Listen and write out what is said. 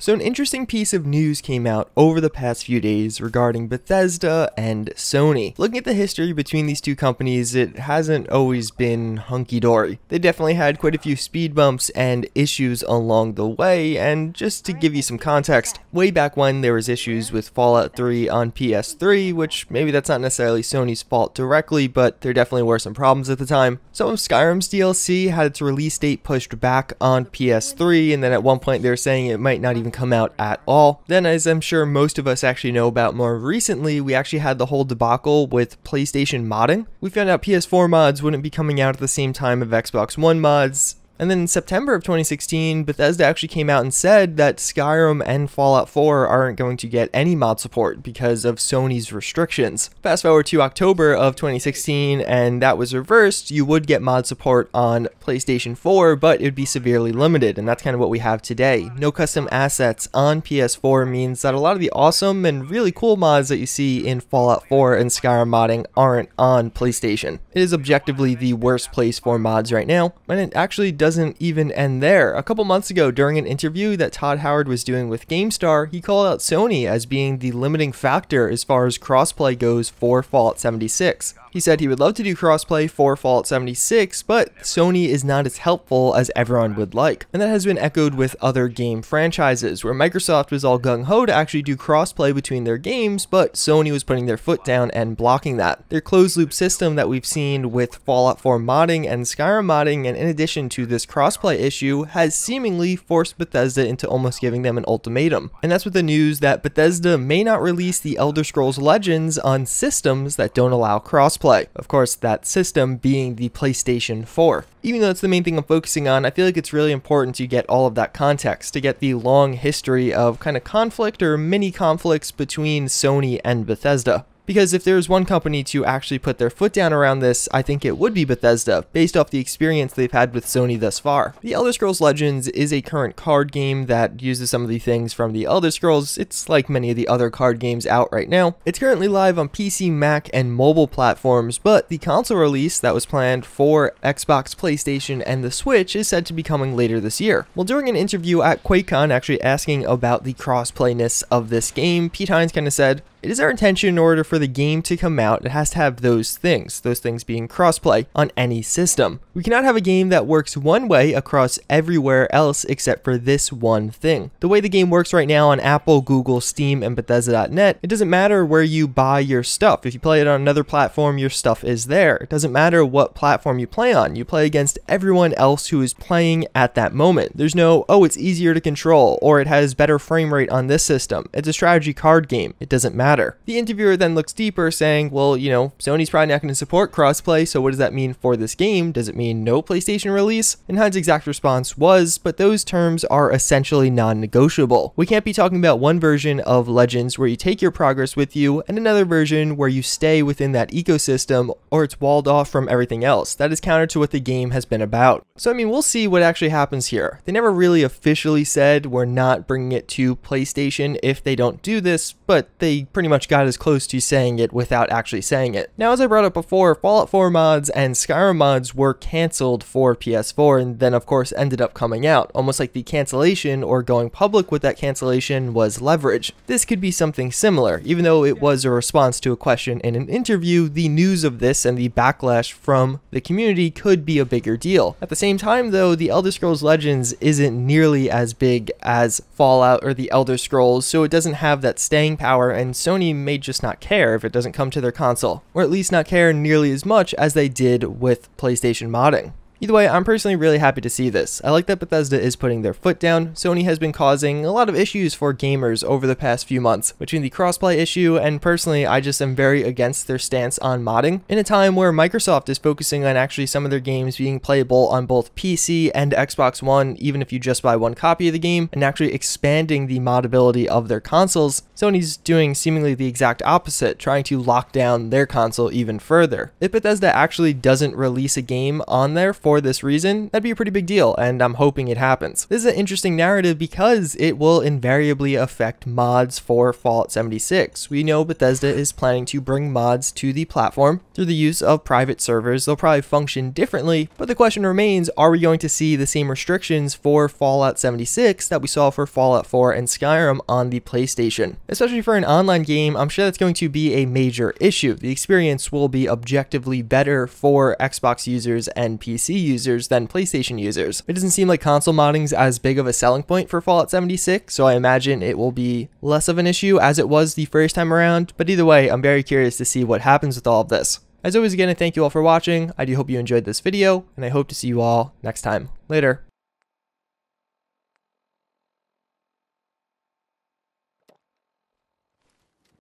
So an interesting piece of news came out over the past few days regarding Bethesda and Sony. Looking at the history between these two companies, it hasn't always been hunky-dory. They definitely had quite a few speed bumps and issues along the way, and just to give you some context, way back when there was issues with Fallout 3 on PS3, which maybe that's not necessarily Sony's fault directly, but there definitely were some problems at the time. Some of Skyrim's DLC had its release date pushed back on PS3, and then at one point they were saying it might not even even come out at all. Then, as I'm sure most of us actually know about more recently, we actually had the whole debacle with PlayStation modding. We found out PS4 mods wouldn't be coming out at the same time of Xbox One mods, and then in September of 2016, Bethesda actually came out and said that Skyrim and Fallout 4 aren't going to get any mod support because of Sony's restrictions. Fast forward to October of 2016, and that was reversed. You would get mod support on PlayStation 4, but it would be severely limited, and that's kind of what we have today. No custom assets on PS4 means that a lot of the awesome and really cool mods that you see in Fallout 4 and Skyrim modding aren't on PlayStation. It is objectively the worst place for mods right now, and it actually does doesn't even end there. A couple months ago, during an interview that Todd Howard was doing with GameStar, he called out Sony as being the limiting factor as far as crossplay goes for Fallout 76. He said he would love to do crossplay for Fallout 76, but Sony is not as helpful as everyone would like. And that has been echoed with other game franchises, where Microsoft was all gung-ho to actually do crossplay between their games, but Sony was putting their foot down and blocking that. Their closed-loop system that we've seen with Fallout 4 modding and Skyrim modding, and in addition to this crossplay issue, has seemingly forced Bethesda into almost giving them an ultimatum. And that's with the news that Bethesda may not release the Elder Scrolls Legends on systems that don't allow crossplay play. Of course, that system being the PlayStation 4. Even though it's the main thing I'm focusing on, I feel like it's really important to get all of that context, to get the long history of kind of conflict or mini conflicts between Sony and Bethesda. Because if there's one company to actually put their foot down around this, I think it would be Bethesda, based off the experience they've had with Sony thus far. The Elder Scrolls Legends is a current card game that uses some of the things from the Elder Scrolls. It's like many of the other card games out right now. It's currently live on PC, Mac, and mobile platforms, but the console release that was planned for Xbox, PlayStation, and the Switch is said to be coming later this year. Well, during an interview at QuakeCon actually asking about the crossplayness of this game, Pete Hines kind of said, it is our intention in order for the game to come out, it has to have those things, those things being crossplay on any system. We cannot have a game that works one way across everywhere else except for this one thing. The way the game works right now on Apple, Google, Steam, and Bethesda.net, it doesn't matter where you buy your stuff. If you play it on another platform, your stuff is there. It doesn't matter what platform you play on. You play against everyone else who is playing at that moment. There's no, oh, it's easier to control, or it has better frame rate on this system. It's a strategy card game. It doesn't matter matter. The interviewer then looks deeper, saying, well, you know, Sony's probably not going to support crossplay, so what does that mean for this game? Does it mean no PlayStation release? And Hines' exact response was, but those terms are essentially non-negotiable. We can't be talking about one version of Legends where you take your progress with you, and another version where you stay within that ecosystem, or it's walled off from everything else. That is counter to what the game has been about. So I mean, we'll see what actually happens here. They never really officially said we're not bringing it to PlayStation if they don't do this, but they pretty much got as close to saying it without actually saying it. Now, as I brought up before, Fallout 4 mods and Skyrim mods were cancelled for PS4 and then, of course, ended up coming out, almost like the cancellation or going public with that cancellation was leverage. This could be something similar, even though it was a response to a question in an interview, the news of this and the backlash from the community could be a bigger deal. At the same time, though, the Elder Scrolls Legends isn't nearly as big as Fallout or the Elder Scrolls, so it doesn't have that staying power and so Sony may just not care if it doesn't come to their console, or at least not care nearly as much as they did with PlayStation modding. Either way, I'm personally really happy to see this. I like that Bethesda is putting their foot down. Sony has been causing a lot of issues for gamers over the past few months, between the crossplay issue and personally I just am very against their stance on modding, in a time where Microsoft is focusing on actually some of their games being playable on both PC and Xbox One, even if you just buy one copy of the game, and actually expanding the modability of their consoles, Sony's doing seemingly the exact opposite, trying to lock down their console even further. If Bethesda actually doesn't release a game on there for for this reason, that'd be a pretty big deal, and I'm hoping it happens. This is an interesting narrative because it will invariably affect mods for Fallout 76. We know Bethesda is planning to bring mods to the platform through the use of private servers. They'll probably function differently, but the question remains, are we going to see the same restrictions for Fallout 76 that we saw for Fallout 4 and Skyrim on the PlayStation? Especially for an online game, I'm sure that's going to be a major issue. The experience will be objectively better for Xbox users and PC users than PlayStation users. It doesn't seem like console modding is as big of a selling point for Fallout 76, so I imagine it will be less of an issue as it was the first time around, but either way, I'm very curious to see what happens with all of this. As always, again, I thank you all for watching. I do hope you enjoyed this video, and I hope to see you all next time. Later.